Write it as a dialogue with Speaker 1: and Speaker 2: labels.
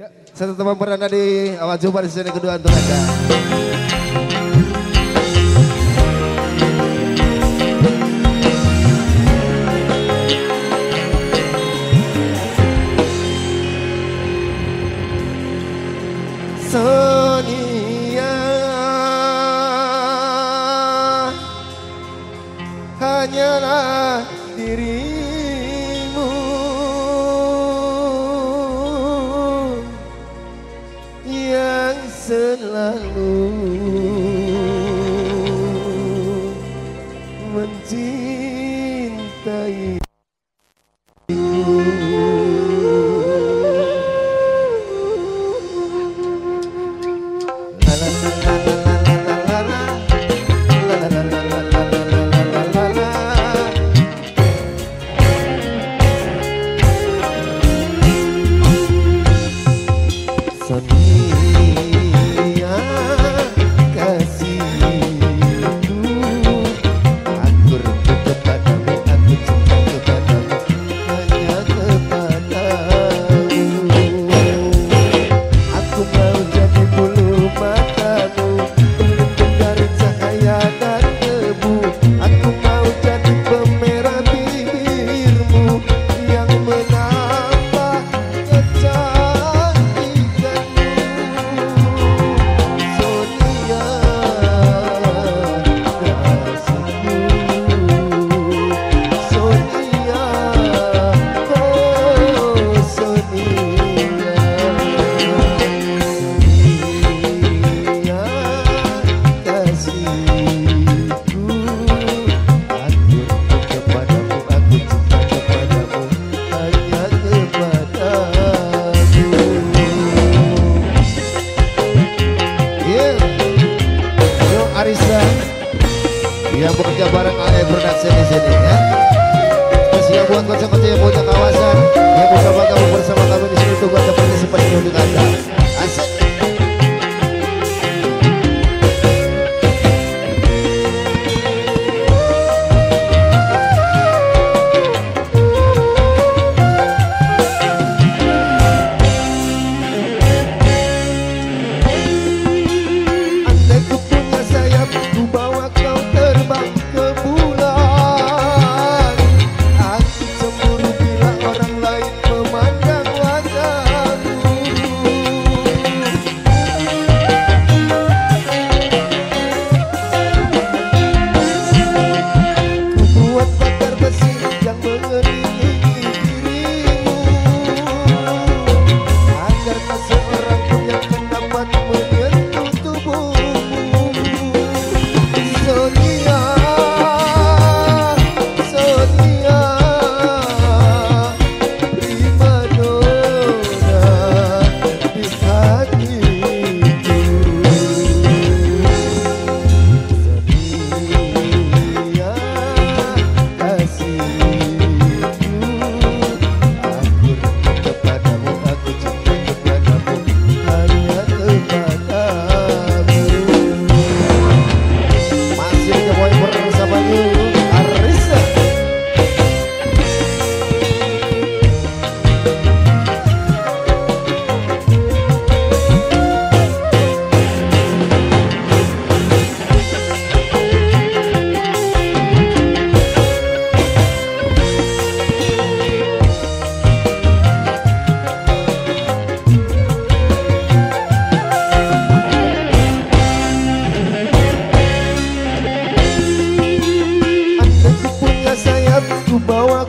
Speaker 1: Ya, satu teman perdana di awal jumpa di sesi kedua untuk Anda. Sonia hanyalah dirimu lalu mencintai yang bekerja bareng AE Production di sini ya. Terus yang buat kocok-kocok yang punya kawasan yang bersama kamu bersama kami di sini tuh buat bawa